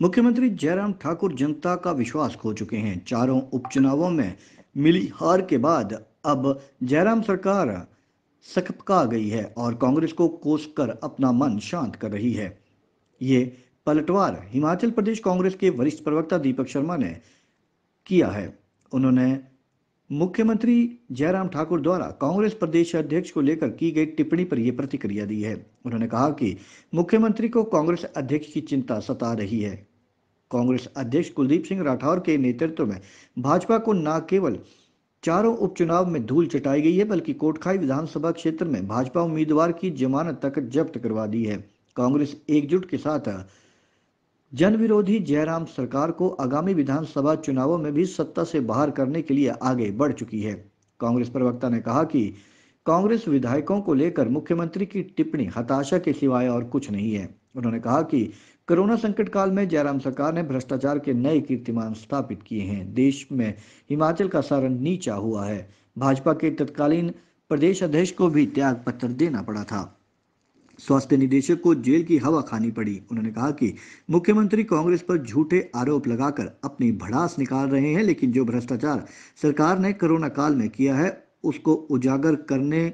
मुख्यमंत्री जयराम ठाकुर जनता का विश्वास खो चुके हैं। चारों उपचुनावों में मिली हार के बाद अब जयराम सरकार सकपका गई है और कांग्रेस को कोस कर अपना मन शांत कर रही है। ये पलटवार हिमाचल प्रदेश कांग्रेस के वरिष्ठ प्रवक्ता दीपक शर्मा ने किया है। उन्होंने मुख्यमंत्री जयराम ठाकुर द्वारा कांग्रेस प्रदेश अध्यक्ष को लेकर की गई टिप्पणी पर यह प्रतिक्रिया दी है। उन्होंने कहा कि मुख्यमंत्री को कांग्रेस अध्यक्ष की चिंता सता रही है। कांग्रेस अध्यक्ष कुलदीप सिंह राठौर के नेतृत्व में भाजपा को न केवल चारों उपचुनाव में धूल चटाई गई है, बल्कि कोटखाई विधानसभा क्षेत्र में भाजपा उम्मीदवार की जमानत तक जब्त करवा दी है। कांग्रेस एकजुट के साथ जन विरोधी जयराम सरकार को आगामी विधानसभा चुनावों में भी सत्ता से बाहर करने के लिए आगे बढ़ चुकी है। कांग्रेस प्रवक्ता ने कहा कि कांग्रेस विधायकों को लेकर मुख्यमंत्री की टिप्पणी, हताशा के सिवाय और कुछ नहीं है। उन्होंने कहा कि कोरोना संकट काल में जयराम सरकार ने भ्रष्टाचार के नए कीर्तिमान स्थापित किए हैं। देश में हिमाचल का सारण नीचा हुआ है। भाजपा के तत्कालीन प्रदेश अध्यक्ष को भी त्याग पत्र देना पड़ा था। स्वास्थ्य निदेशक को जेल की हवा खानी पड़ी। उन्होंने कहा कि मुख्यमंत्री कांग्रेस पर झूठे आरोप लगाकर अपनी भड़ास निकाल रहे हैं, लेकिन जो भ्रष्टाचार सरकार ने कोरोना काल में किया है, उसको उजागर करने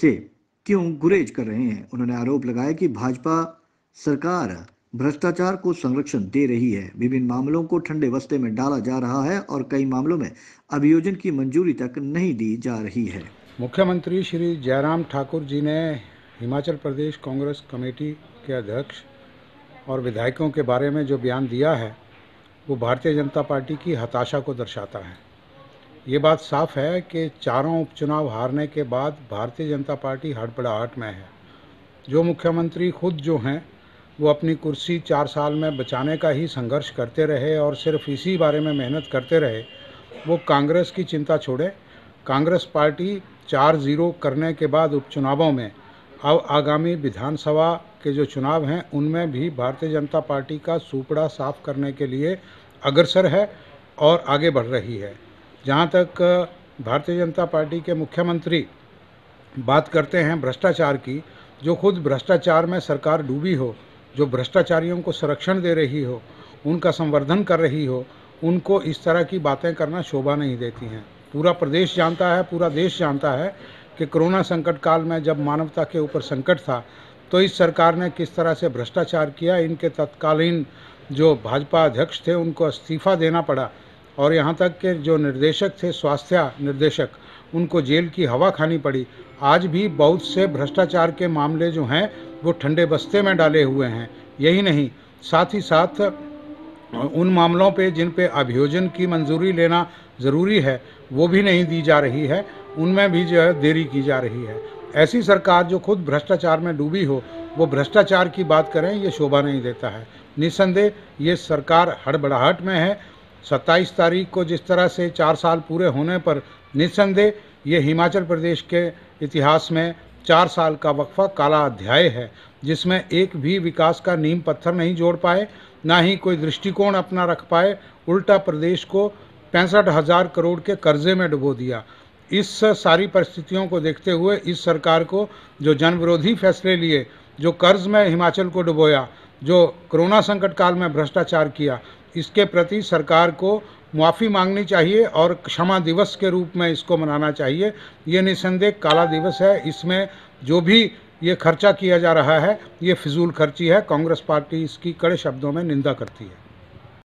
से क्यों गुरेज कर रहे हैं? उन्होंने आरोप लगाया कि भाजपा सरकार भ्रष्टाचार को संरक्षण दे रही है। विभिन्न मामलों को ठंडे बस्ते में डाला जा रहा है और कई मामलों में अभियोजन की मंजूरी तक नहीं दी जा रही है। मुख्यमंत्री श्री जयराम ठाकुर जी ने हिमाचल प्रदेश कांग्रेस कमेटी के अध्यक्ष और विधायकों के बारे में जो बयान दिया है, वो भारतीय जनता पार्टी की हताशा को दर्शाता है। ये बात साफ़ है कि चारों उपचुनाव हारने के बाद भारतीय जनता पार्टी हड़बड़ाहट में है। जो मुख्यमंत्री खुद जो हैं, वो अपनी कुर्सी चार साल में बचाने का ही संघर्ष करते रहे और सिर्फ़ इसी बारे में मेहनत करते रहे, वो कांग्रेस की चिंता छोड़े। कांग्रेस पार्टी चार ज़ीरो करने के बाद उपचुनावों में अब आगामी विधानसभा के जो चुनाव हैं, उनमें भी भारतीय जनता पार्टी का सुपड़ा साफ़ करने के लिए अग्रसर है और आगे बढ़ रही है। जहाँ तक भारतीय जनता पार्टी के मुख्यमंत्री बात करते हैं भ्रष्टाचार की, जो खुद भ्रष्टाचार में सरकार डूबी हो, जो भ्रष्टाचारियों को संरक्षण दे रही हो, उनका संवर्धन कर रही हो, उनको इस तरह की बातें करना शोभा नहीं देती हैं। पूरा प्रदेश जानता है, पूरा देश जानता है कि कोरोना संकट काल में जब मानवता के ऊपर संकट था तो इस सरकार ने किस तरह से भ्रष्टाचार किया, इनके तत्कालीन जो भाजपा अध्यक्ष थे, उनको इस्तीफा देना पड़ा और यहाँ तक के जो निर्देशक थे, स्वास्थ्य निर्देशक, उनको जेल की हवा खानी पड़ी। आज भी बहुत से भ्रष्टाचार के मामले जो हैं, वो ठंडे बस्ते में डाले हुए हैं। यही नहीं, साथ ही साथ उन मामलों पे जिन पे अभियोजन की मंजूरी लेना ज़रूरी है, वो भी नहीं दी जा रही है। उनमें भी जो है देरी की जा रही है। ऐसी सरकार जो खुद भ्रष्टाचार में डूबी हो, वो भ्रष्टाचार की बात करें, ये शोभा नहीं देता है। निस्संदेह ये सरकार हड़बड़ाहट में है। सत्ताईस तारीख को जिस तरह से चार साल पूरे होने पर निस्संदेह ये हिमाचल प्रदेश के इतिहास में चार साल का वक्फा काला अध्याय है, जिसमें एक भी विकास का नीम पत्थर नहीं जोड़ पाए, ना ही कोई दृष्टिकोण अपना रख पाए, उल्टा प्रदेश को पैंसठ हज़ार करोड़ के कर्जे में डुबो दिया। इस सारी परिस्थितियों को देखते हुए इस सरकार को जो जन विरोधी फैसले लिए, जो कर्ज में हिमाचल को डुबोया, जो कोरोना संकट काल में भ्रष्टाचार किया, इसके प्रति सरकार को माफ़ी मांगनी चाहिए और क्षमा दिवस के रूप में इसको मनाना चाहिए। ये निसंदेह काला दिवस है। इसमें जो भी ये खर्चा किया जा रहा है, ये फिजूल खर्ची है। कांग्रेस पार्टी इसकी कड़े शब्दों में निंदा करती है।